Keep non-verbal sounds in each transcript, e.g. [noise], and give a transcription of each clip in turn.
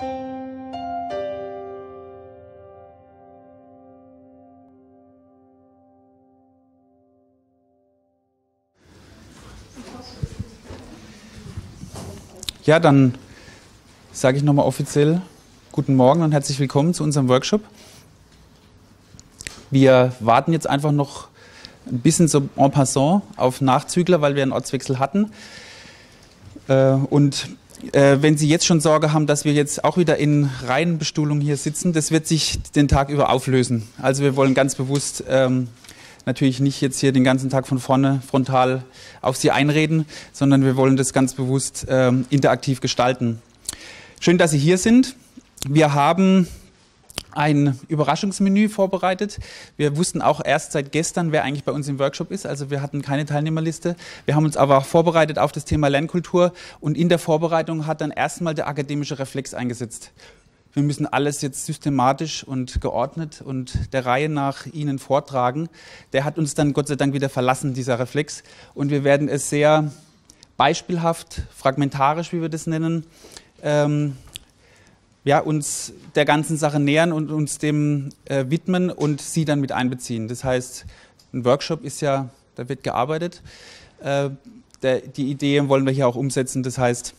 Ja, dann sage ich nochmal offiziell guten Morgen und herzlich willkommen zu unserem Workshop. Wir warten jetzt einfach noch ein bisschen so en passant auf Nachzügler, weil wir einen Ortswechsel hatten. Äh, und äh, wenn Sie jetzt schon Sorge haben, dass wir jetzt auch wieder in Reihenbestuhlung hier sitzen, das wird sich den Tag über auflösen. Also wir wollen ganz bewusst ähm, natürlich nicht jetzt hier den ganzen Tag von vorne frontal auf Sie einreden, sondern wir wollen das ganz bewusst ähm, interaktiv gestalten. Schön, dass Sie hier sind. Wir haben ein Überraschungsmenü vorbereitet. Wir wussten auch erst seit gestern, wer eigentlich bei uns im Workshop ist. Also wir hatten keine Teilnehmerliste. Wir haben uns aber auch vorbereitet auf das Thema Lernkultur und in der Vorbereitung hat dann erstmal der akademische Reflex eingesetzt wir müssen alles jetzt systematisch und geordnet und der Reihe nach Ihnen vortragen. Der hat uns dann Gott sei Dank wieder verlassen, dieser Reflex. Und wir werden es sehr beispielhaft, fragmentarisch, wie wir das nennen, ähm, ja, uns der ganzen Sache nähern und uns dem äh, widmen und Sie dann mit einbeziehen. Das heißt, ein Workshop ist ja, da wird gearbeitet. Äh, der, die Idee wollen wir hier auch umsetzen. Das heißt,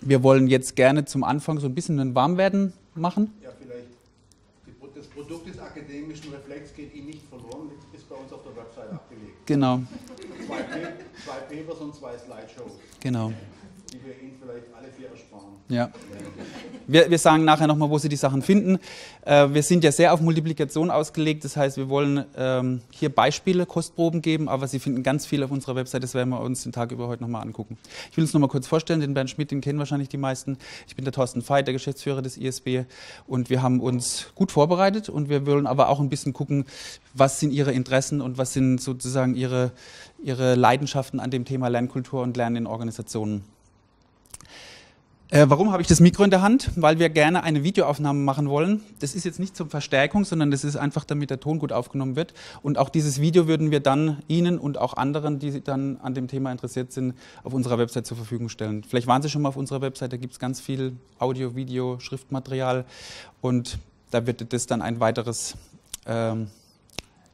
wir wollen jetzt gerne zum Anfang so ein bisschen ein Warmwerden machen. Ja, vielleicht. Das Produkt des akademischen Reflex geht Ihnen nicht verloren, ist bei uns auf der Website abgelegt. Genau. Zwei, zwei Papers und zwei Slideshows. Genau. Die wir Ihnen vielleicht alle vier ersparen. Ja. Wir, wir sagen nachher nochmal, wo Sie die Sachen finden. Äh, wir sind ja sehr auf Multiplikation ausgelegt. Das heißt, wir wollen ähm, hier Beispiele, Kostproben geben, aber Sie finden ganz viel auf unserer Website. Das werden wir uns den Tag über heute nochmal angucken. Ich will uns nochmal kurz vorstellen. Den Bernd Schmidt, den kennen wahrscheinlich die meisten. Ich bin der Thorsten Veit, der Geschäftsführer des ISB. Und wir haben uns gut vorbereitet und wir wollen aber auch ein bisschen gucken, was sind Ihre Interessen und was sind sozusagen Ihre, Ihre Leidenschaften an dem Thema Lernkultur und Lernen in Organisationen. Äh, warum habe ich das Mikro in der Hand? Weil wir gerne eine Videoaufnahme machen wollen. Das ist jetzt nicht zur Verstärkung, sondern das ist einfach, damit der Ton gut aufgenommen wird. Und auch dieses Video würden wir dann Ihnen und auch anderen, die dann an dem Thema interessiert sind, auf unserer Website zur Verfügung stellen. Vielleicht waren Sie schon mal auf unserer Website, da gibt es ganz viel Audio, Video, Schriftmaterial und da wird das dann ein weiteres ähm,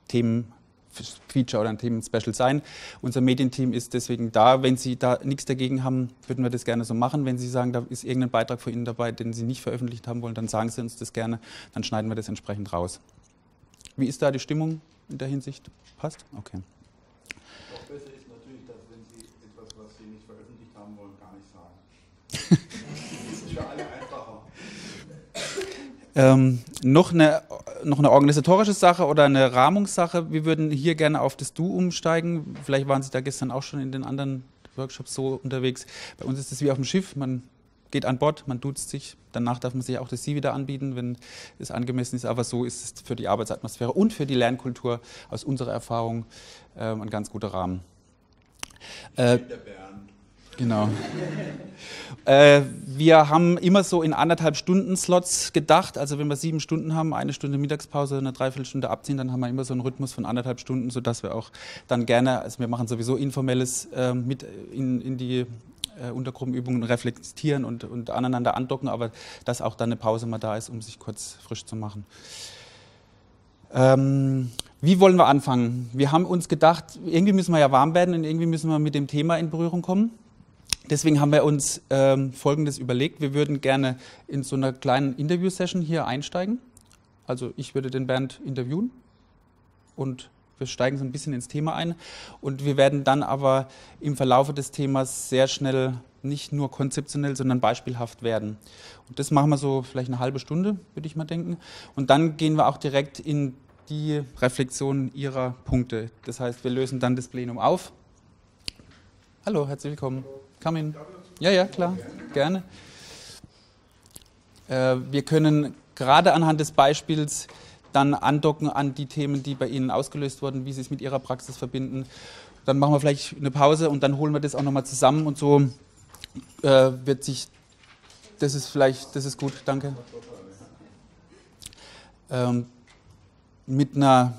Themen Feature oder ein Themen-Special sein. Unser Medienteam ist deswegen da. Wenn Sie da nichts dagegen haben, würden wir das gerne so machen. Wenn Sie sagen, da ist irgendein Beitrag von Ihnen dabei, den Sie nicht veröffentlicht haben wollen, dann sagen Sie uns das gerne. Dann schneiden wir das entsprechend raus. Wie ist da die Stimmung in der Hinsicht? Passt? Okay. Noch besser ist natürlich, dass wenn Sie etwas, was Sie nicht veröffentlicht haben wollen, gar nicht sagen. [laughs] das ist für alle einfacher. Ähm, noch, eine, noch eine organisatorische Sache oder eine Rahmungssache. Wir würden hier gerne auf das Du umsteigen. Vielleicht waren Sie da gestern auch schon in den anderen Workshops so unterwegs. Bei uns ist es wie auf dem Schiff. Man geht an Bord, man duzt sich. Danach darf man sich auch das Sie wieder anbieten, wenn es angemessen ist. Aber so ist es für die Arbeitsatmosphäre und für die Lernkultur aus unserer Erfahrung äh, ein ganz guter Rahmen. Äh, der Bernd. Genau. Äh, wir haben immer so in anderthalb Stunden Slots gedacht. Also wenn wir sieben Stunden haben, eine Stunde Mittagspause, eine Dreiviertelstunde abziehen, dann haben wir immer so einen Rhythmus von anderthalb Stunden, sodass wir auch dann gerne, also wir machen sowieso informelles äh, mit in, in die äh, Untergruppenübungen reflektieren und, und aneinander andocken, aber dass auch dann eine Pause mal da ist, um sich kurz frisch zu machen. Ähm, wie wollen wir anfangen? Wir haben uns gedacht, irgendwie müssen wir ja warm werden und irgendwie müssen wir mit dem Thema in Berührung kommen. Deswegen haben wir uns ähm, Folgendes überlegt. Wir würden gerne in so einer kleinen Interview-Session hier einsteigen. Also ich würde den Bernd interviewen und wir steigen so ein bisschen ins Thema ein. Und wir werden dann aber im Verlaufe des Themas sehr schnell nicht nur konzeptionell, sondern beispielhaft werden. Und das machen wir so vielleicht eine halbe Stunde, würde ich mal denken. Und dann gehen wir auch direkt in die Reflexion Ihrer Punkte. Das heißt, wir lösen dann das Plenum auf. Hallo, herzlich willkommen. Come in. Ja, ja, klar, gerne. Äh, wir können gerade anhand des Beispiels dann andocken an die Themen, die bei Ihnen ausgelöst wurden, wie Sie es mit Ihrer Praxis verbinden. Dann machen wir vielleicht eine Pause und dann holen wir das auch nochmal zusammen und so äh, wird sich, das ist vielleicht, das ist gut, danke. Ähm, mit einer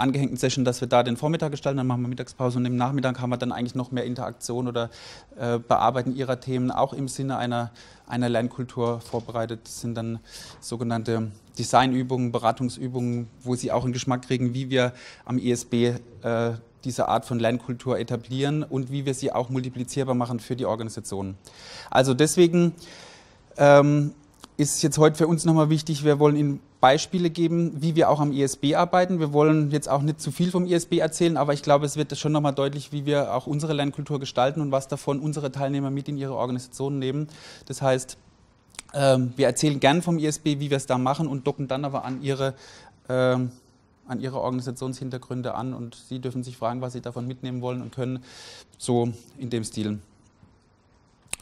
angehängten Session, dass wir da den Vormittag gestalten, dann machen wir Mittagspause und im Nachmittag haben wir dann eigentlich noch mehr Interaktion oder äh, bearbeiten ihrer Themen auch im Sinne einer, einer Lernkultur vorbereitet. Das sind dann sogenannte Designübungen, Beratungsübungen, wo sie auch einen Geschmack kriegen, wie wir am ISB äh, diese Art von Lernkultur etablieren und wie wir sie auch multiplizierbar machen für die Organisationen. Also deswegen ähm, ist jetzt heute für uns nochmal wichtig, wir wollen Ihnen Beispiele geben, wie wir auch am ISB arbeiten. Wir wollen jetzt auch nicht zu viel vom ISB erzählen, aber ich glaube, es wird schon nochmal deutlich, wie wir auch unsere Lernkultur gestalten und was davon unsere Teilnehmer mit in ihre Organisationen nehmen. Das heißt, ähm, wir erzählen gern vom ISB, wie wir es da machen und docken dann aber an ihre, ähm, an ihre Organisationshintergründe an und sie dürfen sich fragen, was sie davon mitnehmen wollen und können. So in dem Stil.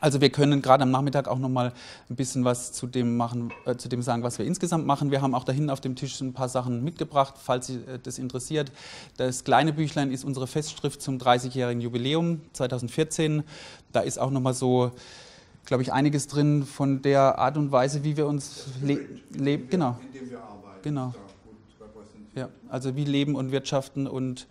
Also wir können gerade am Nachmittag auch noch mal ein bisschen was zu dem machen, äh, zu dem sagen, was wir insgesamt machen. Wir haben auch da hinten auf dem Tisch ein paar Sachen mitgebracht, falls Sie äh, das interessiert. Das kleine Büchlein ist unsere Festschrift zum 30-jährigen Jubiläum 2014. Da ist auch noch mal so, glaube ich, einiges drin von der Art und Weise, wie wir uns leben. Le genau. Indem wir arbeiten. Genau. Ja, also wie Leben und Wirtschaften und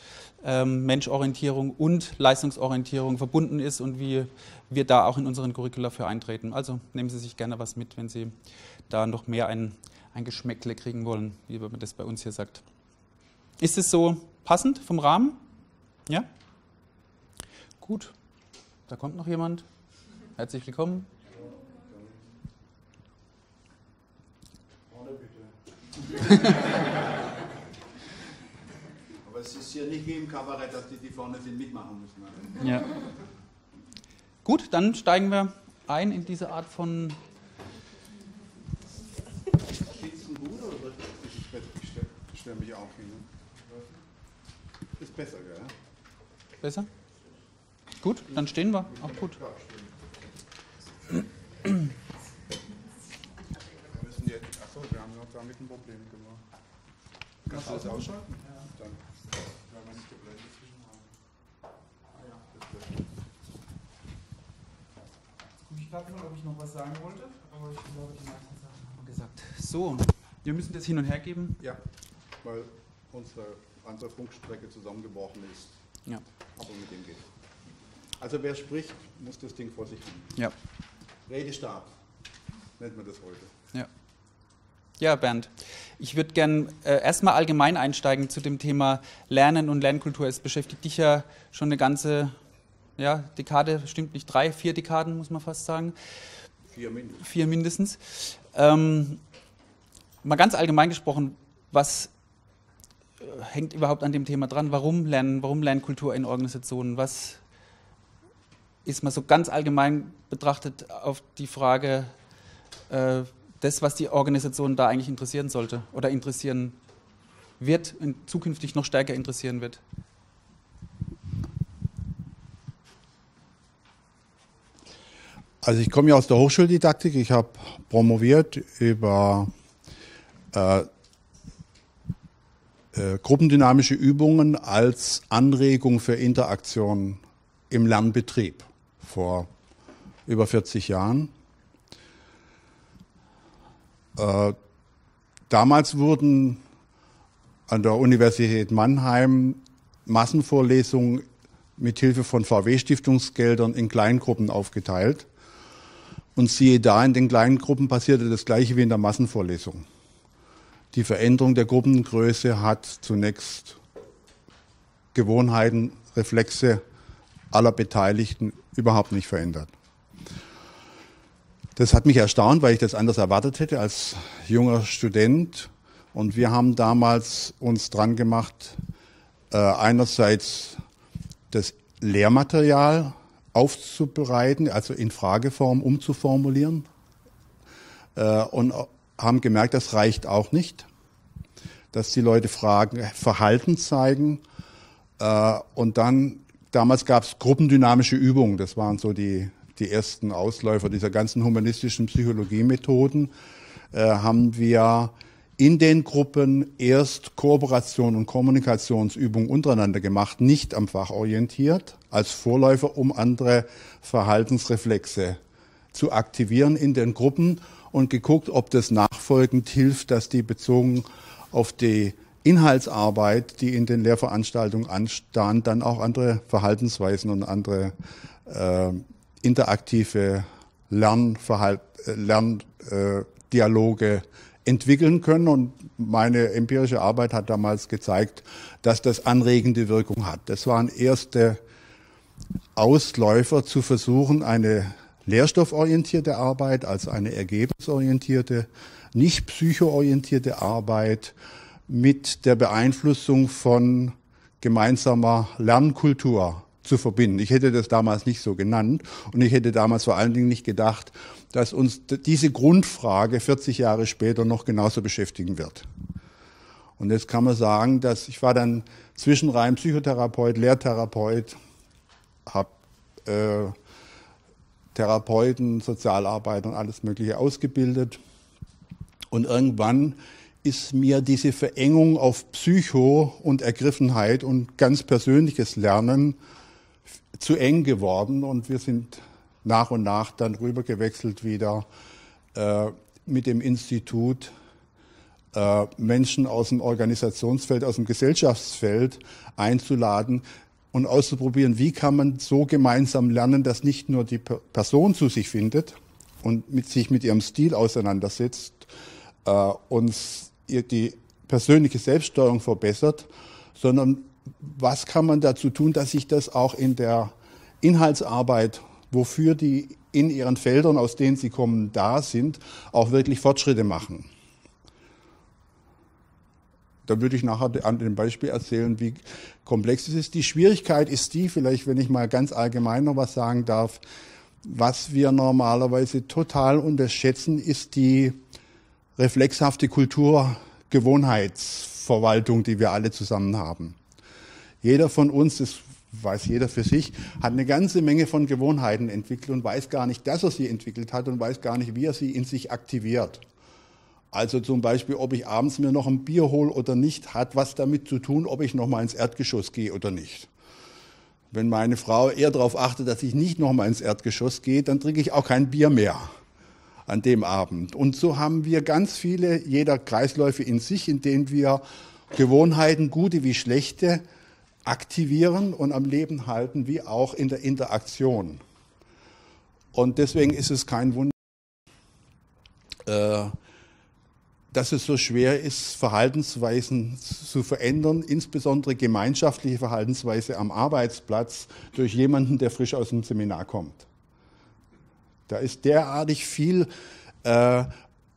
ähm, Menschorientierung und Leistungsorientierung verbunden ist und wie wir da auch in unseren Curricula für eintreten. Also nehmen Sie sich gerne was mit, wenn Sie da noch mehr ein, ein Geschmäckle kriegen wollen, wie man das bei uns hier sagt. Ist es so passend vom Rahmen? Ja? Gut. Da kommt noch jemand. Herzlich willkommen. [laughs] [laughs] Aber es ist hier nicht wie im Kabarett, dass die, die vorne sind, mitmachen müssen. Ja. Gut, dann steigen wir ein in diese Art von. Sitzen gut oder ich ich stelle ich stell mich auch hin? Ist besser, gell? Besser? Gut, dann stehen wir. Auch gut. Wir müssen jetzt, achso, wir haben noch damit ein Problem gemacht. Kannst du das ausschalten? Ja. Dann, weil nicht geblendet. Ah ja, das. Ich gerade mal, ob ich noch was sagen wollte, aber ich glaube, die meisten Sachen haben gesagt. So, wir müssen das hin und her geben. Ja, weil unsere andere Funkstrecke zusammengebrochen ist. Ja. Aber mit dem geht. Also wer spricht, muss das Ding vor sich haben. Ja. Redestab nennt man das heute. Ja. Ja, Bernd. Ich würde gern äh, erstmal allgemein einsteigen zu dem Thema Lernen und Lernkultur. Es beschäftigt dich ja schon eine ganze ja, Dekade, stimmt nicht drei, vier Dekaden, muss man fast sagen. Vier mindestens. Vier mindestens. Ähm, mal ganz allgemein gesprochen, was äh, hängt überhaupt an dem Thema dran? Warum Lernen, warum Lernkultur in Organisationen? Was ist mal so ganz allgemein betrachtet auf die Frage, äh, das, was die Organisation da eigentlich interessieren sollte oder interessieren wird, und zukünftig noch stärker interessieren wird? Also ich komme ja aus der Hochschuldidaktik. Ich habe promoviert über äh, äh, gruppendynamische Übungen als Anregung für Interaktion im Lernbetrieb vor über 40 Jahren. Äh, damals wurden an der Universität Mannheim Massenvorlesungen mit Hilfe von VW-Stiftungsgeldern in Kleingruppen aufgeteilt. Und siehe da, in den kleinen Gruppen passierte das Gleiche wie in der Massenvorlesung. Die Veränderung der Gruppengröße hat zunächst Gewohnheiten, Reflexe aller Beteiligten überhaupt nicht verändert. Das hat mich erstaunt, weil ich das anders erwartet hätte als junger Student. Und wir haben damals uns dran gemacht, äh, einerseits das Lehrmaterial aufzubereiten, also in Frageform umzuformulieren. Äh, und haben gemerkt, das reicht auch nicht, dass die Leute Fragen, Verhalten zeigen. Äh, und dann, damals gab es gruppendynamische Übungen, das waren so die die ersten Ausläufer dieser ganzen humanistischen Psychologiemethoden, äh, haben wir in den Gruppen erst Kooperation und Kommunikationsübungen untereinander gemacht, nicht am Fach orientiert, als Vorläufer, um andere Verhaltensreflexe zu aktivieren in den Gruppen und geguckt, ob das nachfolgend hilft, dass die bezogen auf die Inhaltsarbeit, die in den Lehrveranstaltungen anstand, dann auch andere Verhaltensweisen und andere äh, interaktive Lernverhalt, äh, Lerndialoge äh, entwickeln können. Und meine empirische Arbeit hat damals gezeigt, dass das anregende Wirkung hat. Das waren erste Ausläufer zu versuchen, eine lehrstofforientierte Arbeit, also eine ergebnisorientierte, nicht psychoorientierte Arbeit mit der Beeinflussung von gemeinsamer Lernkultur zu verbinden. Ich hätte das damals nicht so genannt und ich hätte damals vor allen Dingen nicht gedacht, dass uns diese Grundfrage 40 Jahre später noch genauso beschäftigen wird. Und jetzt kann man sagen, dass ich war dann zwischenrein Psychotherapeut, Lehrtherapeut, habe äh, Therapeuten, Sozialarbeiter und alles Mögliche ausgebildet. Und irgendwann ist mir diese Verengung auf Psycho und Ergriffenheit und ganz persönliches Lernen zu eng geworden und wir sind nach und nach dann rübergewechselt wieder äh, mit dem Institut äh, Menschen aus dem Organisationsfeld, aus dem Gesellschaftsfeld einzuladen und auszuprobieren, wie kann man so gemeinsam lernen, dass nicht nur die Person zu sich findet und mit sich mit ihrem Stil auseinandersetzt, äh, uns die persönliche Selbststeuerung verbessert, sondern was kann man dazu tun, dass sich das auch in der Inhaltsarbeit, wofür die in ihren Feldern, aus denen sie kommen, da sind, auch wirklich Fortschritte machen. Da würde ich nachher an dem Beispiel erzählen, wie komplex es ist. Die Schwierigkeit ist die, vielleicht wenn ich mal ganz allgemein noch was sagen darf, was wir normalerweise total unterschätzen, ist die reflexhafte Kulturgewohnheitsverwaltung, die wir alle zusammen haben. Jeder von uns, das weiß jeder für sich, hat eine ganze Menge von Gewohnheiten entwickelt und weiß gar nicht, dass er sie entwickelt hat und weiß gar nicht, wie er sie in sich aktiviert. Also zum Beispiel, ob ich abends mir noch ein Bier hole oder nicht, hat was damit zu tun, ob ich noch mal ins Erdgeschoss gehe oder nicht. Wenn meine Frau eher darauf achtet, dass ich nicht noch mal ins Erdgeschoss gehe, dann trinke ich auch kein Bier mehr an dem Abend. Und so haben wir ganz viele, jeder Kreisläufe in sich, in denen wir Gewohnheiten, gute wie schlechte, aktivieren und am Leben halten, wie auch in der Interaktion. Und deswegen ist es kein Wunder, äh, dass es so schwer ist, Verhaltensweisen zu verändern, insbesondere gemeinschaftliche Verhaltensweise am Arbeitsplatz durch jemanden, der frisch aus dem Seminar kommt. Da ist derartig viel, äh,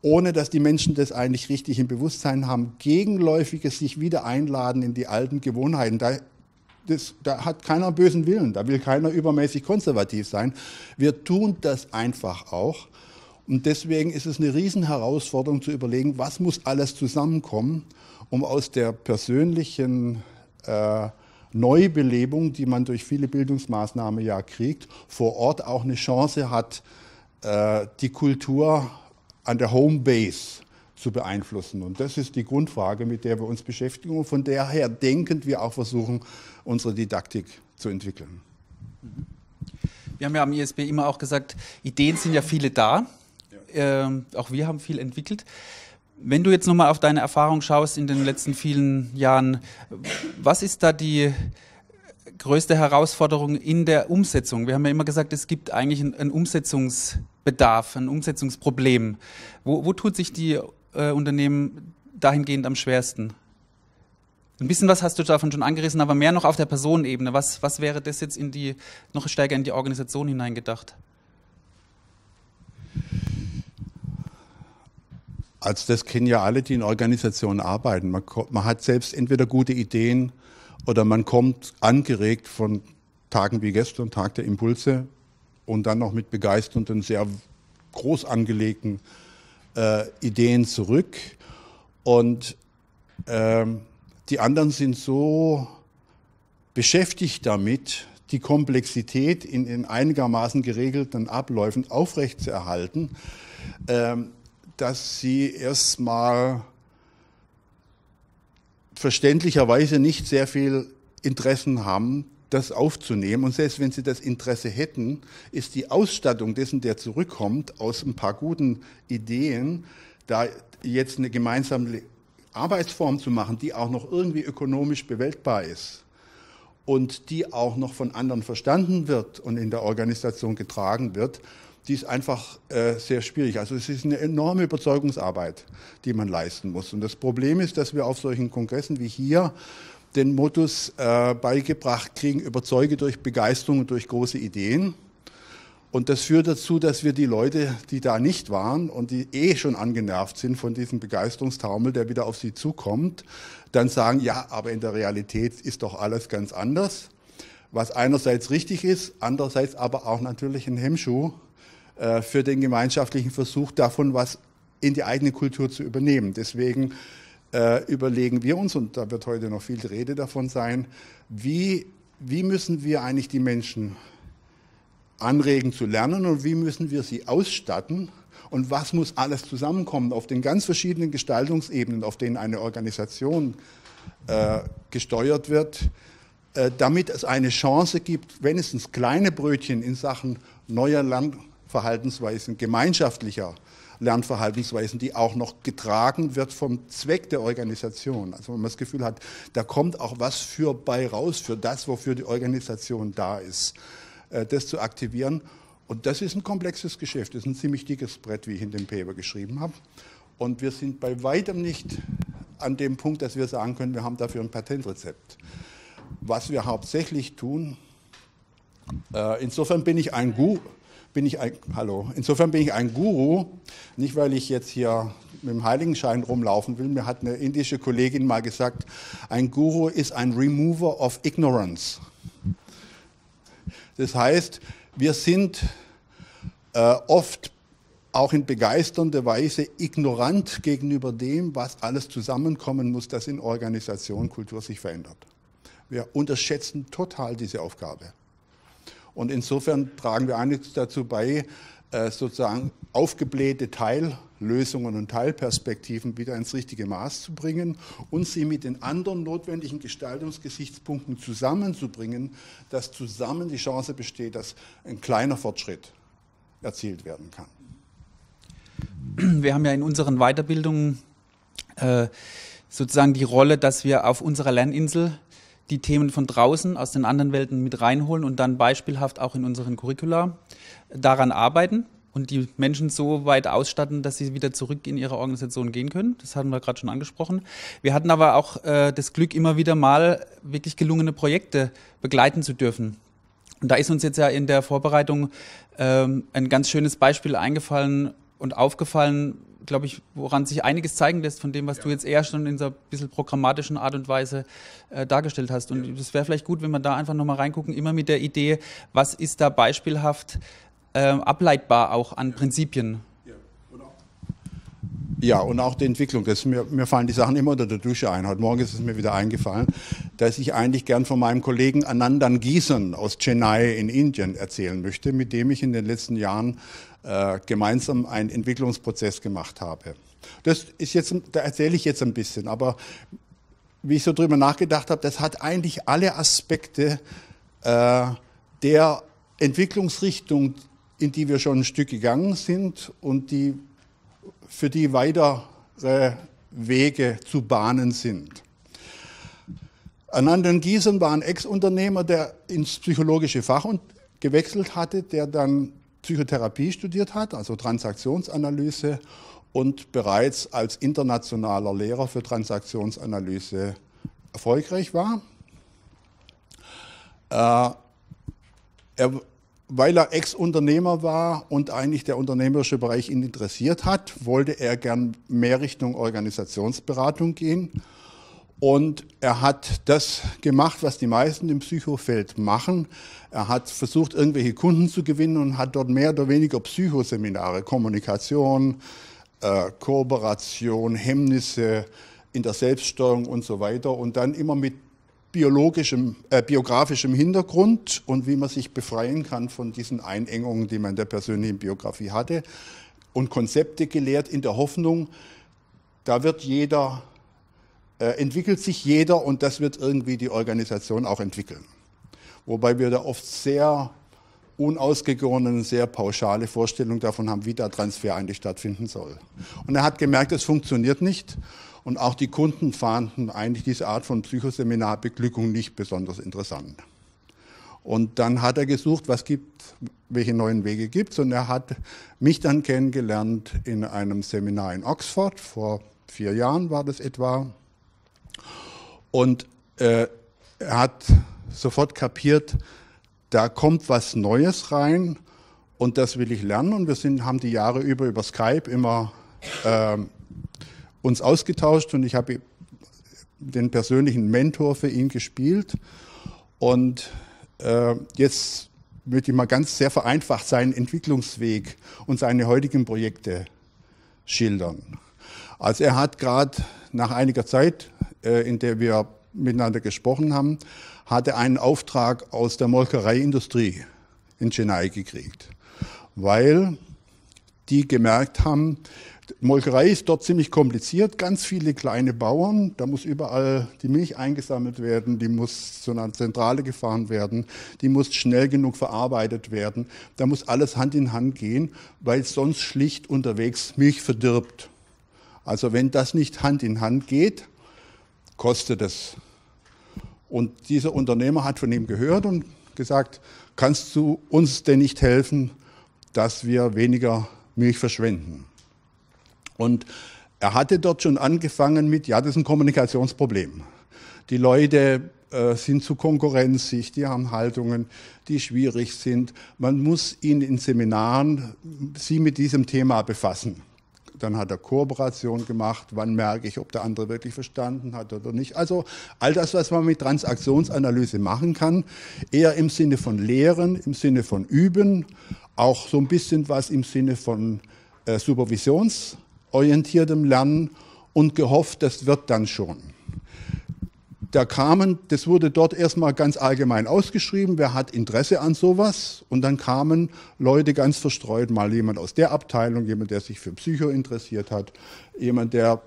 ohne dass die Menschen das eigentlich richtig im Bewusstsein haben, gegenläufiges sich wieder einladen in die alten Gewohnheiten. Da das, da hat keiner bösen Willen, da will keiner übermäßig konservativ sein. Wir tun das einfach auch. Und deswegen ist es eine Riesenherausforderung zu überlegen, was muss alles zusammenkommen, um aus der persönlichen äh, Neubelebung, die man durch viele Bildungsmaßnahmen ja kriegt, vor Ort auch eine Chance hat, äh, die Kultur an der Homebase zu beeinflussen. Und das ist die Grundfrage, mit der wir uns beschäftigen und von daher denkend wir auch versuchen, unsere Didaktik zu entwickeln. Wir haben ja am ISB immer auch gesagt, Ideen sind ja viele da. Ja. Ähm, auch wir haben viel entwickelt. Wenn du jetzt nochmal auf deine Erfahrung schaust in den letzten vielen Jahren, was ist da die größte Herausforderung in der Umsetzung? Wir haben ja immer gesagt, es gibt eigentlich einen Umsetzungsbedarf, ein Umsetzungsproblem. Wo, wo tut sich die äh, Unternehmen dahingehend am schwersten? Ein bisschen was hast du davon schon angerissen, aber mehr noch auf der Personenebene. Was, was wäre das jetzt in die, noch stärker in die Organisation hineingedacht? Also das kennen ja alle, die in Organisationen arbeiten. Man, man, hat selbst entweder gute Ideen oder man kommt angeregt von Tagen wie gestern, Tag der Impulse und dann noch mit begeisternden, sehr groß angelegten äh, Ideen zurück. Und ähm, die anderen sind so beschäftigt damit, die Komplexität in, in einigermaßen geregelten Abläufen aufrechtzuerhalten, ähm, dass sie erstmal verständlicherweise nicht sehr viel Interessen haben, das aufzunehmen. Und selbst wenn sie das Interesse hätten, ist die Ausstattung dessen, der zurückkommt, aus ein paar guten Ideen, da jetzt eine gemeinsame Arbeitsform zu machen, die auch noch irgendwie ökonomisch bewältbar ist und die auch noch von anderen verstanden wird und in der Organisation getragen wird, die ist einfach äh, sehr schwierig. Also es ist eine enorme Überzeugungsarbeit, die man leisten muss. Und das Problem ist, dass wir auf solchen Kongressen wie hier den Modus äh, beigebracht kriegen, überzeuge durch Begeisterung und durch große Ideen. Und das führt dazu, dass wir die Leute, die da nicht waren und die eh schon angenervt sind von diesem Begeisterungstaumel, der wieder auf sie zukommt, dann sagen, ja, aber in der Realität ist doch alles ganz anders. Was einerseits richtig ist, andererseits aber auch natürlich ein Hemmschuh äh, für den gemeinschaftlichen Versuch davon, was in die eigene Kultur zu übernehmen. Deswegen äh, überlegen wir uns, und da wird heute noch viel Rede davon sein, wie, wie müssen wir eigentlich die Menschen anregen zu lernen und wie müssen wir sie ausstatten und was muss alles zusammenkommen auf den ganz verschiedenen Gestaltungsebenen, auf denen eine Organisation äh, gesteuert wird, äh, damit es eine Chance gibt, wenigstens kleine Brötchen in Sachen neuer Lernverhaltensweisen, gemeinschaftlicher Lernverhaltensweisen, die auch noch getragen wird vom Zweck der Organisation. Also wenn man das Gefühl hat, da kommt auch was für bei raus, für das, wofür die Organisation da ist, äh, das zu aktivieren. Und das ist ein komplexes Geschäft, das ist ein ziemlich dickes Brett, wie ich in dem Paper geschrieben habe. Und wir sind bei weitem nicht an dem Punkt, dass wir sagen können, wir haben dafür ein Patentrezept. Was wir hauptsächlich tun, äh, insofern bin ich ein Guru, bin ich ein, hallo, insofern bin ich ein Guru, nicht weil ich jetzt hier mit dem Heiligenschein rumlaufen will. Mir hat eine indische Kollegin mal gesagt, ein Guru ist ein Remover of Ignorance. Das heißt, wir sind äh, oft auch in begeisternder Weise ignorant gegenüber dem, was alles zusammenkommen muss, dass in Organisation Kultur sich verändert. Wir unterschätzen total diese Aufgabe. Und insofern tragen wir einiges dazu bei, äh, sozusagen aufgeblähte Teillösungen und Teilperspektiven wieder ins richtige Maß zu bringen und sie mit den anderen notwendigen Gestaltungsgesichtspunkten zusammenzubringen, dass zusammen die Chance besteht, dass ein kleiner Fortschritt erzielt werden kann. Wir haben ja in unseren Weiterbildungen äh, sozusagen die Rolle, dass wir auf unserer Lerninsel die Themen von draußen aus den anderen Welten mit reinholen und dann beispielhaft auch in unseren Curricula daran arbeiten und die Menschen so weit ausstatten, dass sie wieder zurück in ihre Organisation gehen können. Das hatten wir gerade schon angesprochen. Wir hatten aber auch äh, das Glück, immer wieder mal wirklich gelungene Projekte begleiten zu dürfen. Und da ist uns jetzt ja in der Vorbereitung ähm, ein ganz schönes Beispiel eingefallen und aufgefallen, glaube ich, woran sich einiges zeigen lässt von dem, was ja. du jetzt eher schon in so ein bisschen programmatischen Art und Weise äh, dargestellt hast. Und es ja. wäre vielleicht gut, wenn wir da einfach nochmal reingucken, immer mit der Idee, was ist da beispielhaft äh, ableitbar auch an Prinzipien. Ja, und auch die Entwicklung. Das, mir, mir fallen die Sachen immer unter der Dusche ein. Heute Morgen ist es mir wieder eingefallen, dass ich eigentlich gern von meinem Kollegen Anandan Gieson aus Chennai in Indien erzählen möchte, mit dem ich in den letzten Jahren äh, gemeinsam einen Entwicklungsprozess gemacht habe. Das ist jetzt, da erzähle ich jetzt ein bisschen, aber wie ich so drüber nachgedacht habe, das hat eigentlich alle Aspekte äh, der Entwicklungsrichtung, in die wir schon ein Stück gegangen sind und die für die weitere Wege zu bahnen sind. Anandan Giesen war ein Ex-Unternehmer, der ins psychologische Fach gewechselt hatte, der dann Psychotherapie studiert hat, also Transaktionsanalyse und bereits als internationaler Lehrer für Transaktionsanalyse erfolgreich war. Äh, er weil er Ex-Unternehmer war und eigentlich der unternehmerische Bereich ihn interessiert hat, wollte er gern mehr Richtung Organisationsberatung gehen. Und er hat das gemacht, was die meisten im Psychofeld machen. Er hat versucht, irgendwelche Kunden zu gewinnen und hat dort mehr oder weniger Psychoseminare, Kommunikation, äh, Kooperation, Hemmnisse in der Selbststeuerung und so weiter und dann immer mit biologischem, äh, biografischem Hintergrund und wie man sich befreien kann von diesen Einengungen, die man in der persönlichen Biografie hatte. Und Konzepte gelehrt in der Hoffnung, da wird jeder, entwickelt sich jeder und das wird irgendwie die Organisation auch entwickeln. Wobei wir da oft sehr unausgegorene, sehr pauschale Vorstellungen davon haben, wie der Transfer eigentlich stattfinden soll. Und er hat gemerkt, es funktioniert nicht Und auch die Kunden fanden eigentlich diese Art von Psychoseminarbeglückung nicht besonders interessant. Und dann hat er gesucht, was gibt, welche neuen Wege gibt es. Und er hat mich dann kennengelernt in einem Seminar in Oxford, vor vier Jahren war das etwa. Und äh, er hat sofort kapiert, da kommt was Neues rein und das will ich lernen. Und wir sind, haben die Jahre über über Skype immer äh, uns ausgetauscht und ich habe den persönlichen Mentor für ihn gespielt. Und äh, jetzt möchte ich mal ganz sehr vereinfacht seinen Entwicklungsweg und seine heutigen Projekte schildern. Also er hat gerade nach einiger Zeit, äh, in der wir miteinander gesprochen haben, hat er einen Auftrag aus der Molkereiindustrie in Chennai gekriegt, weil die gemerkt haben, Molkerei ist dort ziemlich kompliziert, ganz viele kleine Bauern, da muss überall die Milch eingesammelt werden, die muss zu einer Zentrale gefahren werden, die muss schnell genug verarbeitet werden, da muss alles Hand in Hand gehen, weil sonst schlicht unterwegs Milch verdirbt. Also wenn das nicht Hand in Hand geht, kostet es. Und dieser Unternehmer hat von ihm gehört und gesagt, kannst du uns denn nicht helfen, dass wir weniger Milch verschwenden? Und er hatte dort schon angefangen mit, ja, das ist ein Kommunikationsproblem. Die Leute äh, sind zu konkurrenzig, die haben Haltungen, die schwierig sind. Man muss ihnen in Seminaren sie mit diesem Thema befassen. Dann hat er Kooperation gemacht. Wann merke ich, ob der andere wirklich verstanden hat oder nicht? Also all das, was man mit Transaktionsanalyse machen kann, eher im Sinne von Lehren, im Sinne von Üben, auch so ein bisschen was im Sinne von äh, Supervisions orientiertem Lernen und gehofft, das wird dann schon. Da kamen, das wurde dort erstmal ganz allgemein ausgeschrieben, wer hat Interesse an sowas? Und dann kamen Leute ganz verstreut, mal jemand aus der Abteilung, jemand, der sich für Psycho interessiert hat, jemand, der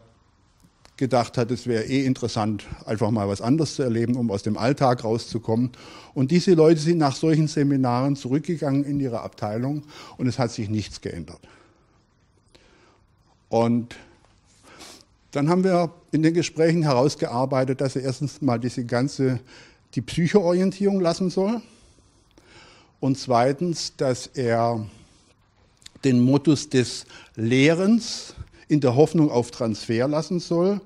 gedacht hat, es wäre eh interessant, einfach mal was anderes zu erleben, um aus dem Alltag rauszukommen. Und diese Leute sind nach solchen Seminaren zurückgegangen in ihre Abteilung und es hat sich nichts geändert. Und dann haben wir in den Gesprächen herausgearbeitet, dass er erstens mal diese ganze, die Psychoorientierung lassen soll. Und zweitens, dass er den Modus des Lehrens in der Hoffnung auf Transfer lassen soll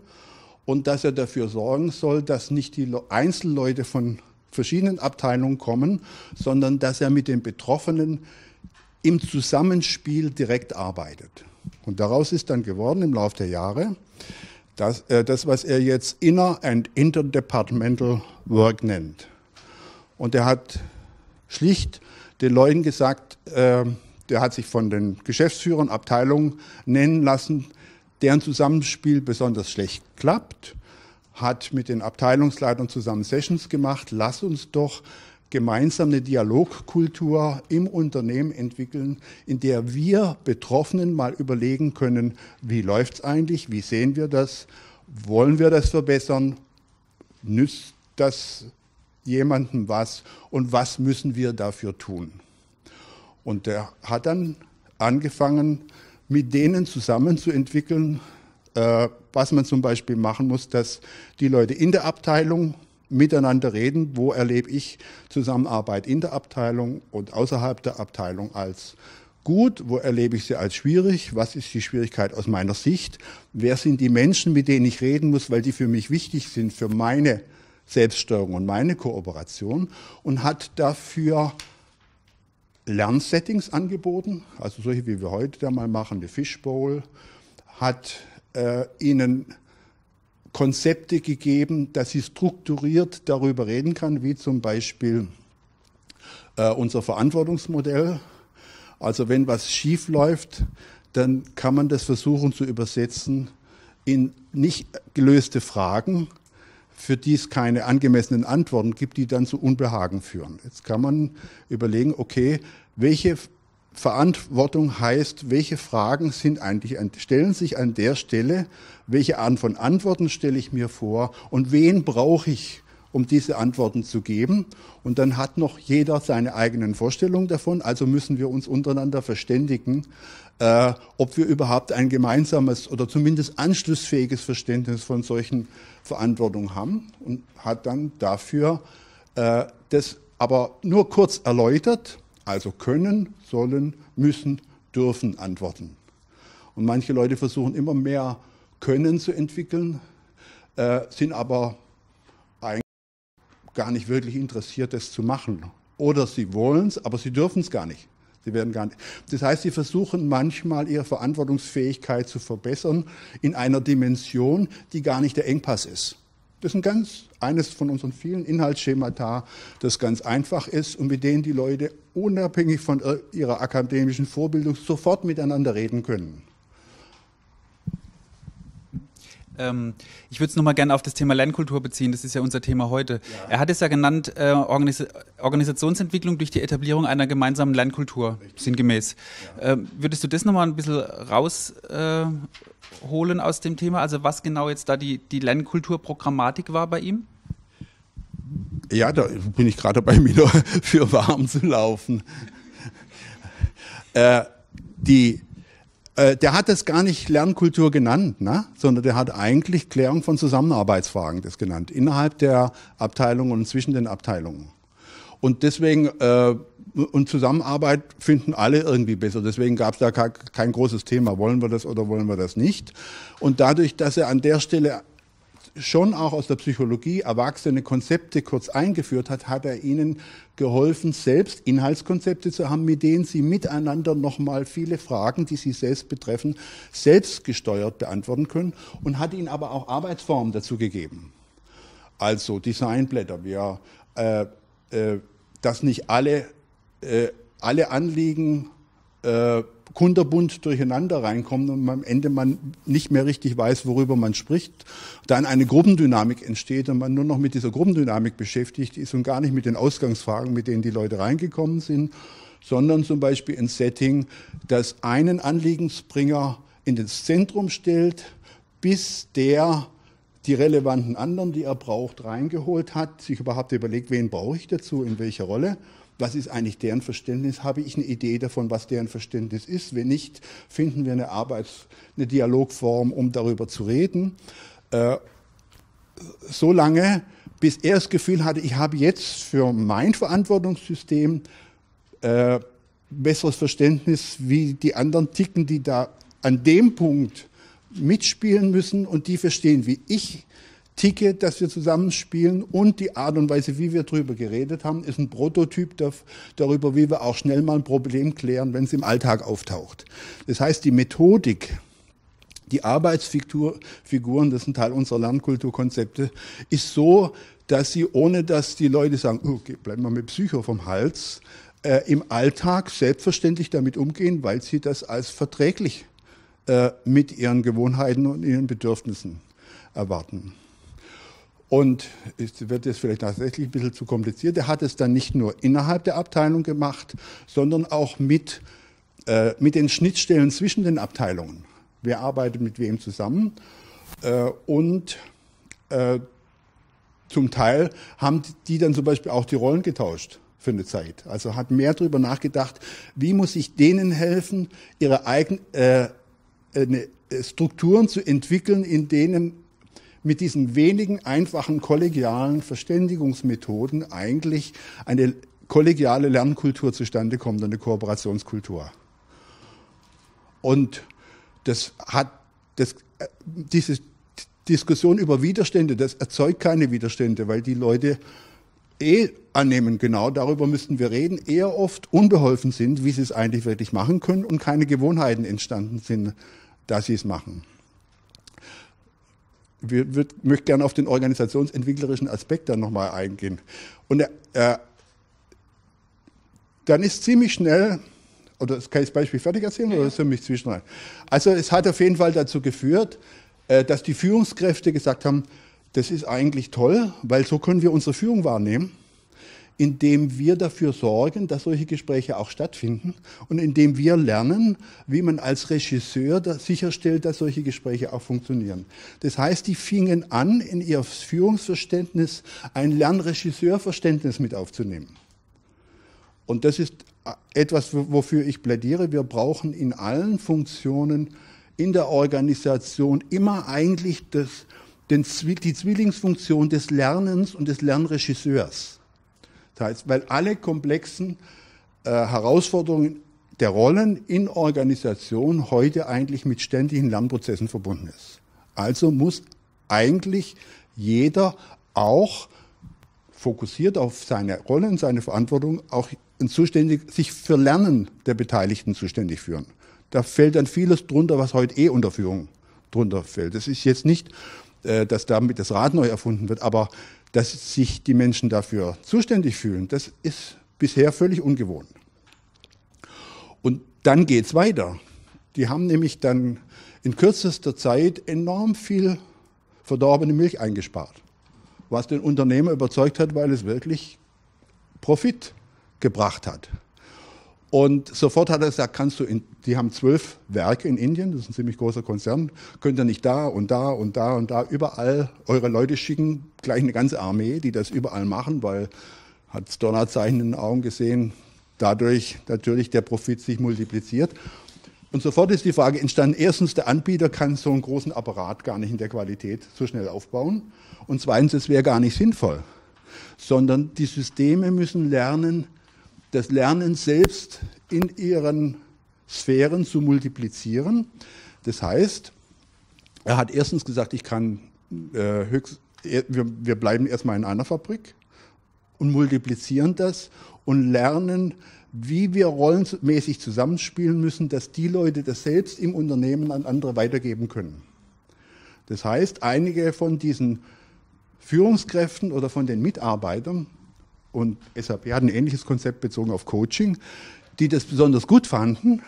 und dass er dafür sorgen soll, dass nicht die Einzelleute von verschiedenen Abteilungen kommen, sondern dass er mit den Betroffenen im Zusammenspiel direkt arbeitet. Und daraus ist dann geworden im Laufe der Jahre, dass, äh, das, was er jetzt Inner and Interdepartmental Work nennt. Und er hat schlicht den Leuten gesagt, äh, der hat sich von den Geschäftsführern, Abteilungen nennen lassen, deren Zusammenspiel besonders schlecht klappt, hat mit den Abteilungsleitern zusammen Sessions gemacht, lass uns doch gemeinsam eine Dialogkultur im Unternehmen entwickeln, in der wir Betroffenen mal überlegen können, wie läuft es eigentlich, wie sehen wir das, wollen wir das verbessern, nützt das jemandem was und was müssen wir dafür tun. Und der hat dann angefangen, mit denen zusammen zu entwickeln, äh, was man zum Beispiel machen muss, dass die Leute in der Abteilung miteinander reden, wo erlebe ich Zusammenarbeit in der Abteilung und außerhalb der Abteilung als gut, wo erlebe ich sie als schwierig, was ist die Schwierigkeit aus meiner Sicht, wer sind die Menschen, mit denen ich reden muss, weil die für mich wichtig sind, für meine Selbststeuerung und meine Kooperation? Und hat dafür Lernsettings angeboten, also solche wie wir heute da mal machen, die Fishbowl, hat äh, ihnen Konzepte gegeben, dass sie strukturiert darüber reden kann, wie zum Beispiel äh, unser Verantwortungsmodell. Also wenn was schief läuft, dann kann man das versuchen zu übersetzen in nicht gelöste Fragen, für die es keine angemessenen Antworten gibt, die dann zu Unbehagen führen. Jetzt kann man überlegen, okay, welche Verantwortung heißt, welche Fragen sind eigentlich, stellen sich an der Stelle, welche Art von Antworten stelle ich mir vor und wen brauche ich, um diese Antworten zu geben. Und dann hat noch jeder seine eigenen Vorstellungen davon, also müssen wir uns untereinander verständigen, äh, ob wir überhaupt ein gemeinsames oder zumindest anschlussfähiges Verständnis von solchen Verantwortungen haben und hat dann dafür äh, das aber nur kurz erläutert, also können, sollen, müssen, dürfen antworten. Und manche Leute versuchen immer mehr Können zu entwickeln, äh, sind aber eigentlich gar nicht wirklich interessiert, das zu machen. Oder sie wollen es, aber sie dürfen es gar nicht. Sie werden gar nicht. Das heißt, sie versuchen manchmal ihre Verantwortungsfähigkeit zu verbessern in einer Dimension, die gar nicht der Engpass ist. Das ist ein ganz, eines von unseren vielen Inhaltsschemata, das ganz einfach ist und mit denen die Leute unabhängig von ihrer akademischen Vorbildung sofort miteinander reden können. Ähm, ich würde es nochmal gerne auf das Thema Lernkultur beziehen, das ist ja unser Thema heute. Ja. Er hat es ja genannt, äh, Organis Organisationsentwicklung durch die Etablierung einer gemeinsamen Lernkultur, Richtig. sinngemäß. Ja. Ähm, würdest du das nochmal ein bisschen rausholen äh, aus dem Thema? Also was genau jetzt da die, die Lernkulturprogrammatik war bei ihm? Ja, da bin ich gerade dabei, wieder [laughs] für warm zu laufen. Äh, die äh, der hat das gar nicht Lernkultur genannt, ne? sondern der hat eigentlich Klärung von Zusammenarbeitsfragen das genannt, innerhalb der Abteilungen und zwischen den Abteilungen. Und deswegen, äh, und Zusammenarbeit finden alle irgendwie besser. Deswegen gab es da kein großes Thema, wollen wir das oder wollen wir das nicht. Und dadurch, dass er an der Stelle schon auch aus der Psychologie erwachsene Konzepte kurz eingeführt hat, hat er ihnen geholfen, selbst Inhaltskonzepte zu haben, mit denen sie miteinander nochmal viele Fragen, die sie selbst betreffen, selbstgesteuert beantworten können und hat ihnen aber auch Arbeitsformen dazu gegeben. Also Designblätter, wir, äh, äh, dass nicht alle, äh, alle Anliegen äh, kunterbunt durcheinander reinkommen und am Ende man nicht mehr richtig weiß, worüber man spricht, dann eine Gruppendynamik entsteht und man nur noch mit dieser Gruppendynamik beschäftigt ist und gar nicht mit den Ausgangsfragen, mit denen die Leute reingekommen sind, sondern zum Beispiel ein Setting, das einen Anliegensbringer in das Zentrum stellt, bis der die relevanten anderen, die er braucht, reingeholt hat, sich überhaupt überlegt, wen brauche ich dazu, in welcher Rolle was ist eigentlich deren Verständnis? Habe ich eine Idee davon, was deren Verständnis ist? Wenn nicht, finden wir eine Arbeits-, eine Dialogform, um darüber zu reden. Äh, so lange, bis er das Gefühl hatte, ich habe jetzt für mein Verantwortungssystem äh, besseres Verständnis, wie die anderen ticken, die da an dem Punkt mitspielen müssen und die verstehen, wie ich Ticket, das wir zusammenspielen und die Art und Weise, wie wir darüber geredet haben, ist ein Prototyp darüber, wie wir auch schnell mal ein Problem klären, wenn es im Alltag auftaucht. Das heißt, die Methodik, die Arbeitsfiguren, das sind Teil unserer Lernkulturkonzepte, ist so, dass sie, ohne dass die Leute sagen, oh, okay, bleiben wir mit Psycho vom Hals, äh, im Alltag selbstverständlich damit umgehen, weil sie das als verträglich äh, mit ihren Gewohnheiten und ihren Bedürfnissen erwarten. Und es wird jetzt vielleicht tatsächlich ein bisschen zu kompliziert. Er hat es dann nicht nur innerhalb der Abteilung gemacht, sondern auch mit, äh, mit den Schnittstellen zwischen den Abteilungen. Wer arbeitet mit wem zusammen? Äh, und äh, zum Teil haben die dann zum Beispiel auch die Rollen getauscht für eine Zeit. Also hat mehr darüber nachgedacht, wie muss ich denen helfen, ihre eigenen äh, Strukturen zu entwickeln, in denen mit diesen wenigen einfachen kollegialen Verständigungsmethoden eigentlich eine kollegiale Lernkultur zustande kommt, eine Kooperationskultur. Und das hat, das, diese Diskussion über Widerstände, das erzeugt keine Widerstände, weil die Leute eh annehmen, genau darüber müssten wir reden, eher oft unbeholfen sind, wie sie es eigentlich wirklich machen können und keine Gewohnheiten entstanden sind, dass sie es machen wir, wir möchte gerne auf den organisationsentwicklerischen Aspekt dann nochmal eingehen. Und äh, dann ist ziemlich schnell, oder kann ich das Beispiel fertig erzählen ja. oder ist für mich zwischendrin? Also es hat auf jeden Fall dazu geführt, äh, dass die Führungskräfte gesagt haben, das ist eigentlich toll, weil so können wir unsere Führung wahrnehmen indem wir dafür sorgen, dass solche Gespräche auch stattfinden und indem wir lernen, wie man als Regisseur sicherstellt, dass solche Gespräche auch funktionieren. Das heißt, die fingen an, in ihr Führungsverständnis ein Lernregisseurverständnis mit aufzunehmen. Und das ist etwas, wofür ich plädiere. Wir brauchen in allen Funktionen in der Organisation immer eigentlich das, den, die Zwillingsfunktion des Lernens und des Lernregisseurs. Das heißt, weil alle komplexen äh, Herausforderungen der Rollen in Organisation heute eigentlich mit ständigen Lernprozessen verbunden ist. Also muss eigentlich jeder auch fokussiert auf seine Rolle und seine Verantwortung auch zuständig, sich für Lernen der Beteiligten zuständig führen. Da fällt dann vieles drunter, was heute eh unter Führung drunter fällt. Das ist jetzt nicht, äh, dass damit das Rad neu erfunden wird, aber dass sich die Menschen dafür zuständig fühlen, das ist bisher völlig ungewohnt. Und dann geht's weiter. Die haben nämlich dann in kürzester Zeit enorm viel verdorbene Milch eingespart, was den Unternehmer überzeugt hat, weil es wirklich Profit gebracht hat. Und sofort hat er gesagt, kannst du, in, die haben zwölf Werke in Indien, das ist ein ziemlich großer Konzern, könnt ihr nicht da und da und da und da überall eure Leute schicken, gleich eine ganze Armee, die das überall machen, weil hat Donnerzeichen in den Augen gesehen, dadurch natürlich der Profit sich multipliziert. Und sofort ist die Frage entstanden, erstens, der Anbieter kann so einen großen Apparat gar nicht in der Qualität so schnell aufbauen. Und zweitens, es wäre gar nicht sinnvoll, sondern die Systeme müssen lernen, das Lernen selbst in ihren Sphären zu multiplizieren. Das heißt, er hat erstens gesagt, ich kann äh, höchst, wir, wir bleiben erstmal in einer Fabrik und multiplizieren das und lernen, wie wir rollenmäßig zusammenspielen müssen, dass die Leute das selbst im Unternehmen an andere weitergeben können. Das heißt, einige von diesen Führungskräften oder von den Mitarbeitern und SAP hat ein ähnliches Konzept bezogen auf Coaching, die das besonders gut fanden.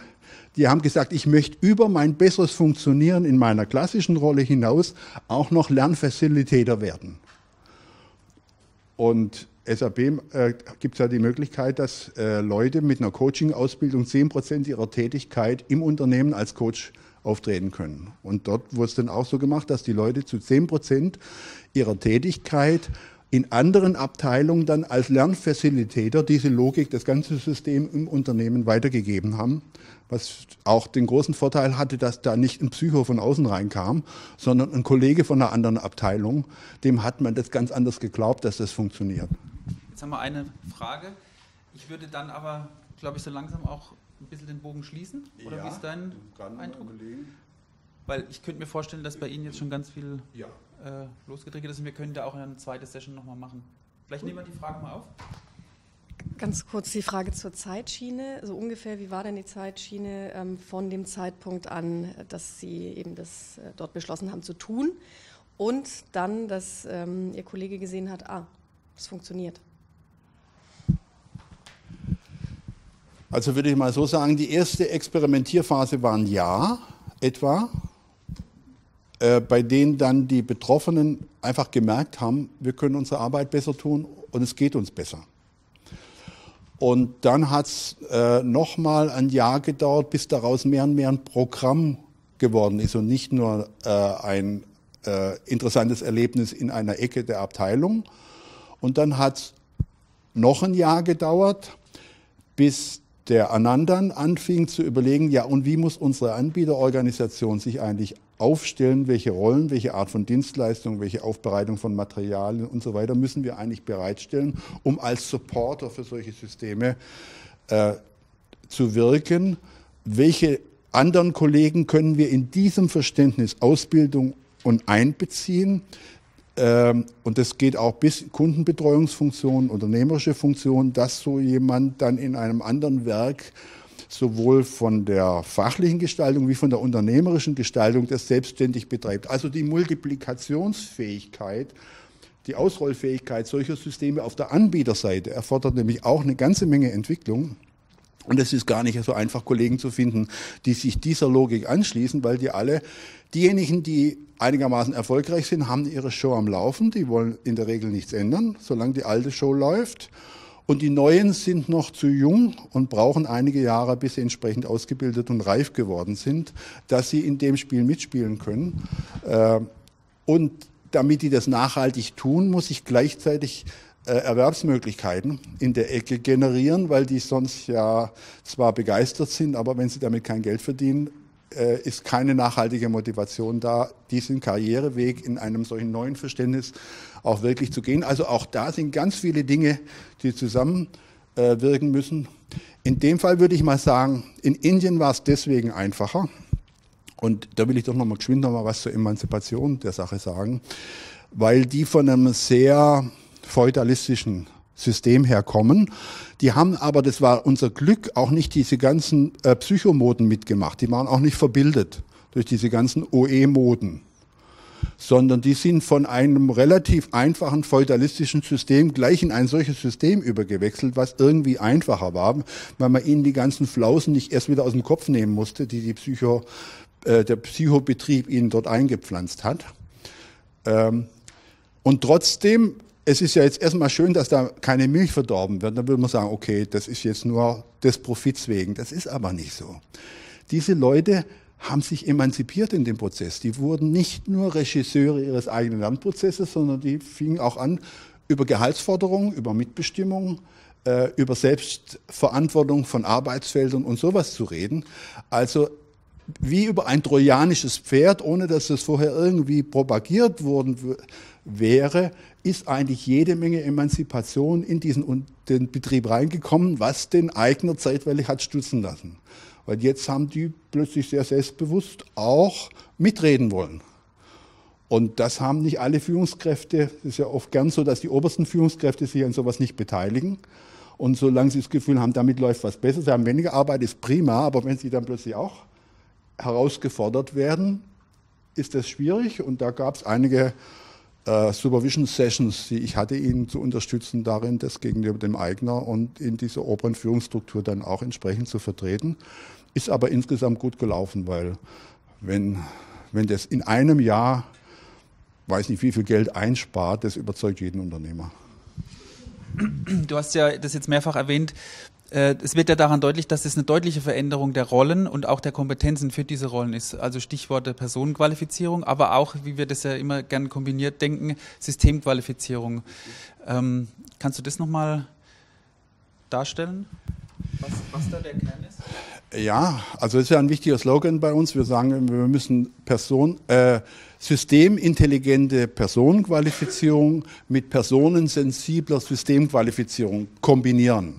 Die haben gesagt, ich möchte über mein besseres Funktionieren in meiner klassischen Rolle hinaus auch noch Lernfacilitator werden. Und SAP äh, gibt es ja die Möglichkeit, dass äh, Leute mit einer Coaching-Ausbildung 10% ihrer Tätigkeit im Unternehmen als Coach auftreten können. Und dort wurde es dann auch so gemacht, dass die Leute zu 10% ihrer Tätigkeit in anderen Abteilungen dann als Lernfacilitator diese Logik, das ganze System im Unternehmen weitergegeben haben, was auch den großen Vorteil hatte, dass da nicht ein Psycho von außen reinkam, sondern ein Kollege von einer anderen Abteilung, dem hat man das ganz anders geglaubt, dass das funktioniert. Jetzt haben wir eine Frage. Ich würde dann aber, glaube ich, so langsam auch ein bisschen den Bogen schließen. Oder ja, wie ist dein Eindruck? Weil ich könnte mir vorstellen, dass bei Ihnen jetzt schon ganz viel ja äh, losgetriggert ist. Und wir können da auch eine zweite Session nochmal machen. Vielleicht nehmen wir die Frage mal auf. Ganz kurz die Frage zur Zeitschiene. So ungefähr, wie war denn die Zeitschiene ähm, von dem Zeitpunkt an, dass Sie eben das äh, dort beschlossen haben zu tun und dann, dass ähm, Ihr Kollege gesehen hat, ah, es funktioniert? Also würde ich mal so sagen, die erste Experimentierphase war ein Jahr etwa. Äh, bei denen dann die Betroffenen einfach gemerkt haben, wir können unsere Arbeit besser tun und es geht uns besser. Und dann hat es äh, nochmal ein Jahr gedauert, bis daraus mehr und mehr ein Programm geworden ist und nicht nur äh, ein äh, interessantes Erlebnis in einer Ecke der Abteilung. Und dann hat es noch ein Jahr gedauert, bis der Anandan anfing zu überlegen, ja, und wie muss unsere Anbieterorganisation sich eigentlich aufstellen, welche Rollen, welche Art von Dienstleistung, welche Aufbereitung von Materialien und so weiter müssen wir eigentlich bereitstellen, um als Supporter für solche Systeme äh, zu wirken. Welche anderen Kollegen können wir in diesem Verständnis Ausbildung und einbeziehen? Ähm, und das geht auch bis Kundenbetreuungsfunktion, unternehmerische Funktion, dass so jemand dann in einem anderen Werk sowohl von der fachlichen Gestaltung wie von der unternehmerischen Gestaltung das selbstständig betreibt. Also die Multiplikationsfähigkeit, die Ausrollfähigkeit solcher Systeme auf der Anbieterseite erfordert nämlich auch eine ganze Menge Entwicklung. Und es ist gar nicht so einfach, Kollegen zu finden, die sich dieser Logik anschließen, weil die alle, diejenigen, die einigermaßen erfolgreich sind, haben ihre Show am Laufen. Die wollen in der Regel nichts ändern, solange die alte Show läuft. Und die Neuen sind noch zu jung und brauchen einige Jahre, bis sie entsprechend ausgebildet und reif geworden sind, dass sie in dem Spiel mitspielen können. Äh, und damit die das nachhaltig tun, muss ich gleichzeitig äh, Erwerbsmöglichkeiten in der Ecke generieren, weil die sonst ja zwar begeistert sind, aber wenn sie damit kein Geld verdienen, äh, ist keine nachhaltige Motivation da, diesen Karriereweg in einem solchen neuen Verständnis auch wirklich zu gehen. Also auch da sind ganz viele Dinge, die zusammenwirken äh, müssen. In dem Fall würde ich mal sagen, in Indien war es deswegen einfacher. Und da will ich doch noch mal geschwind noch mal was zur Emanzipation der Sache sagen, weil die von einem sehr feudalistischen System herkommen. Die haben aber, das war unser Glück, auch nicht diese ganzen äh, Psychomoden mitgemacht. Die waren auch nicht verbildet durch diese ganzen OE-Moden sondern die sind von einem relativ einfachen feudalistischen System gleich in ein solches System übergewechselt, was irgendwie einfacher war, weil man ihnen die ganzen Flausen nicht erst wieder aus dem Kopf nehmen musste, die, die Psycho, äh, der Psychobetrieb ihnen dort eingepflanzt hat. Ähm, und trotzdem, es ist ja jetzt erstmal schön, dass da keine Milch verdorben wird. Dann würde man sagen, okay, das ist jetzt nur des Profits wegen. Das ist aber nicht so. Diese Leute haben sich emanzipiert in dem Prozess. Die wurden nicht nur Regisseure ihres eigenen Lernprozesses, sondern die fingen auch an, über Gehaltsforderungen, über Mitbestimmung, äh, über Selbstverantwortung von Arbeitsfeldern und sowas zu reden. Also wie über ein trojanisches Pferd, ohne dass es vorher irgendwie propagiert worden wäre, ist eigentlich jede Menge Emanzipation in diesen den Betrieb reingekommen, was den Eigner zeitweilig hat stutzen lassen. Weil jetzt haben die plötzlich sehr selbstbewusst auch mitreden wollen. Und das haben nicht alle Führungskräfte, das ist ja oft gern so, dass die obersten Führungskräfte sich an sowas nicht beteiligen. Und solange sie das Gefühl haben, damit läuft was besser, sie haben weniger Arbeit, ist prima, aber wenn sie dann plötzlich auch herausgefordert werden, ist das schwierig. Und da gab es einige äh, Supervision Sessions, die ich hatte, ihn zu unterstützen darin, das gegenüber dem Eigner und in dieser oberen Führungsstruktur dann auch entsprechend zu vertreten. Ist aber insgesamt gut gelaufen, weil wenn, wenn das in einem Jahr, weiß nicht wie viel Geld einspart, das überzeugt jeden Unternehmer. Du hast ja das jetzt mehrfach erwähnt, äh, es wird ja daran deutlich, dass es eine deutliche Veränderung der Rollen und auch der Kompetenzen für diese Rollen ist. Also Stichworte Personenqualifizierung, aber auch, wie wir das ja immer gern kombiniert denken, Systemqualifizierung. Ähm, kannst du das nochmal darstellen, was, was da der Kern ist? Ja, also das ist ja ein wichtiger Slogan bei uns. Wir sagen, wir müssen Person, äh, systemintelligente Personenqualifizierung mit personensensibler Systemqualifizierung kombinieren.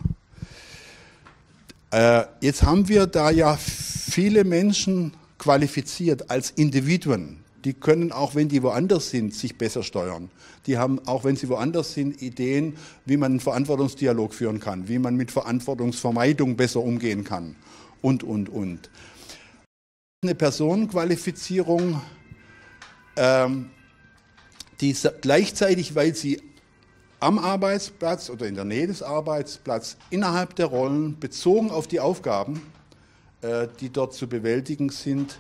Äh, jetzt haben wir da ja viele Menschen qualifiziert als Individuen. Die können auch, wenn die woanders sind, sich besser steuern. Die haben, auch wenn sie woanders sind, Ideen, wie man einen Verantwortungsdialog führen kann, wie man mit Verantwortungsvermeidung besser umgehen kann und, und, und. Eine Personenqualifizierung, ähm, die gleichzeitig, weil sie am Arbeitsplatz oder in der Nähe des Arbeitsplatzes innerhalb der Rollen bezogen auf die Aufgaben, äh, die dort zu bewältigen sind,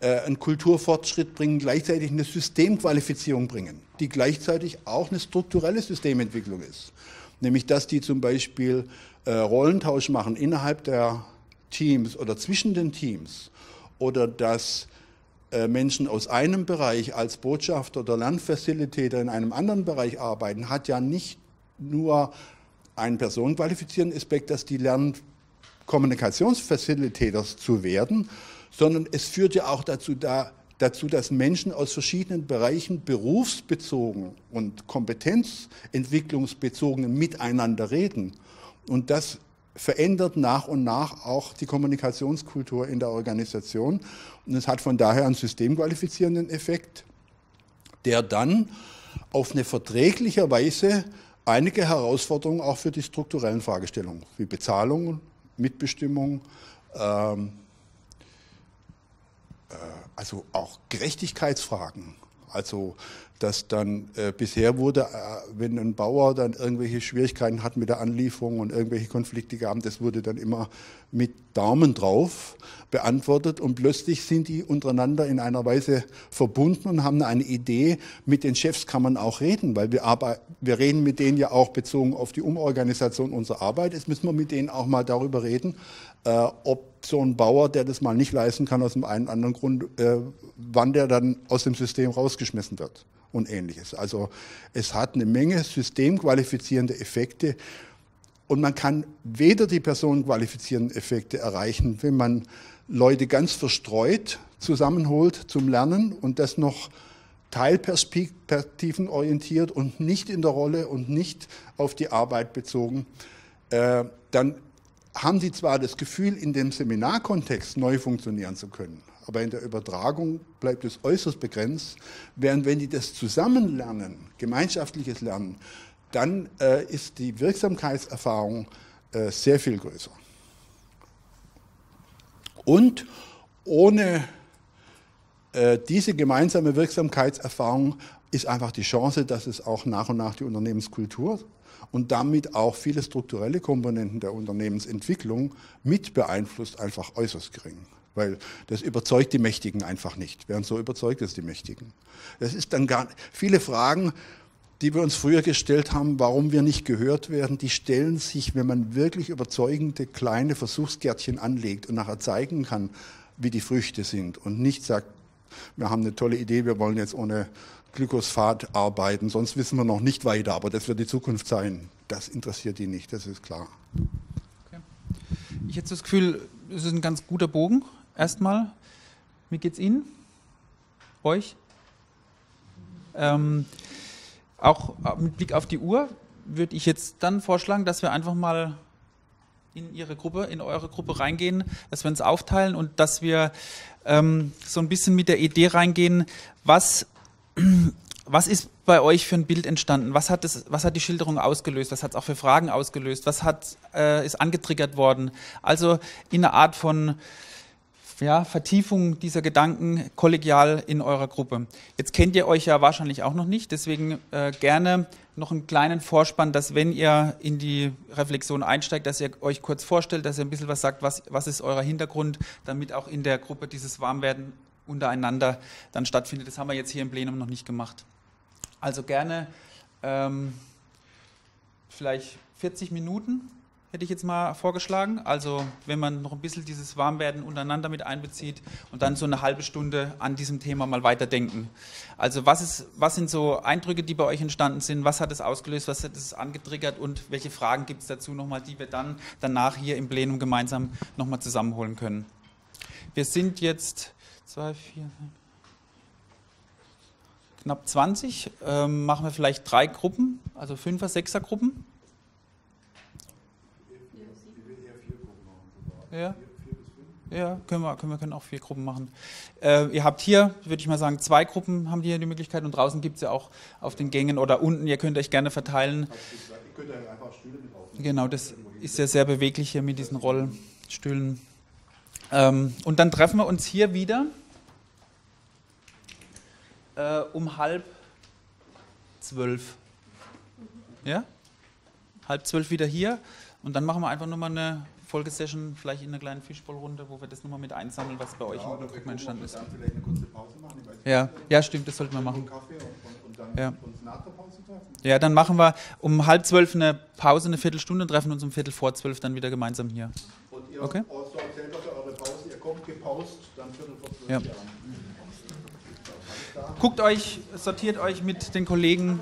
äh, einen Kulturfortschritt bringen, gleichzeitig eine Systemqualifizierung bringen, die gleichzeitig auch eine strukturelle Systementwicklung ist. Nämlich, dass die zum Beispiel äh, Rollentausch machen innerhalb der Teams oder zwischen den Teams oder dass äh, Menschen aus einem Bereich als Botschafter oder Lernfacilitator in einem anderen Bereich arbeiten, hat ja nicht nur einen personenqualifizierenden Aspekt, dass die lernen, Kommunikationsfacilitators zu werden, sondern es führt ja auch dazu, da, dazu, dass Menschen aus verschiedenen Bereichen berufsbezogen und kompetenzentwicklungsbezogen miteinander reden. Und das verändert nach und nach auch die Kommunikationskultur in der Organisation. Und es hat von daher einen systemqualifizierenden Effekt, der dann auf eine verträgliche Weise einige Herausforderungen auch für die strukturellen Fragestellungen, wie Bezahlung, Mitbestimmung, ähm, äh, also auch Gerechtigkeitsfragen also dass dann äh, bisher wurde, äh, wenn ein Bauer dann irgendwelche Schwierigkeiten hat mit der Anlieferung und irgendwelche Konflikte gab, das wurde dann immer mit Daumen drauf beantwortet und plötzlich sind die untereinander in einer Weise verbunden und haben eine Idee, mit den Chefs kann man auch reden, weil wir, wir reden mit denen ja auch bezogen auf die Umorganisation unserer Arbeit. Jetzt müssen wir mit denen auch mal darüber reden, äh, ob so ein Bauer, der das mal nicht leisten kann aus einem einen anderen Grund, äh, wann der dann aus dem System rausgeschmissen wird. Und ähnliches. Also es hat eine Menge systemqualifizierende Effekte und man kann weder die personenqualifizierenden Effekte erreichen, wenn man Leute ganz verstreut zusammenholt zum Lernen und das noch Teilperspektiven orientiert und nicht in der Rolle und nicht auf die Arbeit bezogen, äh, dann haben die zwar das Gefühl, in dem Seminarkontext neu funktionieren zu können, aber in der Übertragung bleibt es äußerst begrenzt, während wenn die das Zusammenlernen, gemeinschaftliches Lernen, dann äh, ist die Wirksamkeitserfahrung äh, sehr viel größer. Und ohne äh, diese gemeinsame Wirksamkeitserfahrung ist einfach die Chance, dass es auch nach und nach die Unternehmenskultur und damit auch viele strukturelle Komponenten der Unternehmensentwicklung mit beeinflusst, einfach äußerst gering. Weil das überzeugt die Mächtigen einfach nicht. Während so überzeugt es die Mächtigen. Das ist dann gar viele Fragen, die wir uns früher gestellt haben, warum wir nicht gehört werden, die stellen sich, wenn man wirklich überzeugende kleine Versuchsgärtchen anlegt und nachher zeigen kann, wie die Früchte sind und nicht sagt, wir haben eine tolle Idee, wir wollen jetzt ohne Glykosphat arbeiten, sonst wissen wir noch nicht weiter, aber das wird die Zukunft sein. Das interessiert die nicht, das ist klar. Okay. Ich hätte das Gefühl, es ist ein ganz guter Bogen. Erstmal, wie geht es Ihnen? Euch? Ähm, auch mit Blick auf die Uhr würde ich jetzt dann vorschlagen, dass wir einfach mal in Ihre Gruppe, in eure Gruppe reingehen, dass wir uns aufteilen und dass wir ähm, so ein bisschen mit der Idee reingehen, was, [clears throat] was ist bei euch für ein Bild entstanden? Was hat, das, was hat die Schilderung ausgelöst? Was hat es auch für Fragen ausgelöst? Was hat, äh, ist angetriggert worden? Also in einer Art von ja, Vertiefung dieser Gedanken kollegial in eurer Gruppe. Jetzt kennt ihr euch ja wahrscheinlich auch noch nicht, deswegen äh, gerne noch einen kleinen Vorspann, dass wenn ihr in die Reflexion einsteigt, dass ihr euch kurz vorstellt, dass ihr ein bisschen was sagt, was, was ist euer Hintergrund, damit auch in der Gruppe dieses Warmwerden untereinander dann stattfindet. Das haben wir jetzt hier im Plenum noch nicht gemacht. Also gerne ähm, vielleicht 40 Minuten hätte ich jetzt mal vorgeschlagen. Also wenn man noch ein bisschen dieses Warmwerden untereinander mit einbezieht und dann so eine halbe Stunde an diesem Thema mal weiterdenken. Also was, ist, was sind so Eindrücke, die bei euch entstanden sind? Was hat es ausgelöst? Was hat es angetriggert? Und welche Fragen gibt es dazu nochmal, die wir dann danach hier im Plenum gemeinsam nochmal zusammenholen können? Wir sind jetzt zwei, vier, knapp 20. Ähm, machen wir vielleicht drei Gruppen, also Fünfer-, Sechser-Gruppen. Ja. Ja, können wir, können wir können auch vier Gruppen machen. Äh, ihr habt hier, würde ich mal sagen, zwei Gruppen haben hier die Möglichkeit und draußen gibt es ja auch auf den Gängen oder unten, ihr könnt euch gerne verteilen. Genau, das ist ja sehr beweglich hier mit diesen Rollstühlen. Ähm, und dann treffen wir uns hier wieder äh, um halb zwölf. Ja? Halb zwölf wieder hier und dann machen wir einfach nochmal eine Folgesession, vielleicht in einer kleinen Fischbollrunde, wo wir das nochmal mit einsammeln, was bei euch ja, im Gruppen entstanden ist. Ja, ja, stimmt, das sollten wir machen. ja. ja, dann machen wir um halb zwölf eine Pause, eine Viertelstunde, treffen uns um Viertel vor zwölf dann wieder gemeinsam hier. Und ihr okay? sorgt selber für eure Pause, ihr kommt gepaust, dann Viertel vor zwölf ja. Guckt euch, sortiert euch mit den Kollegen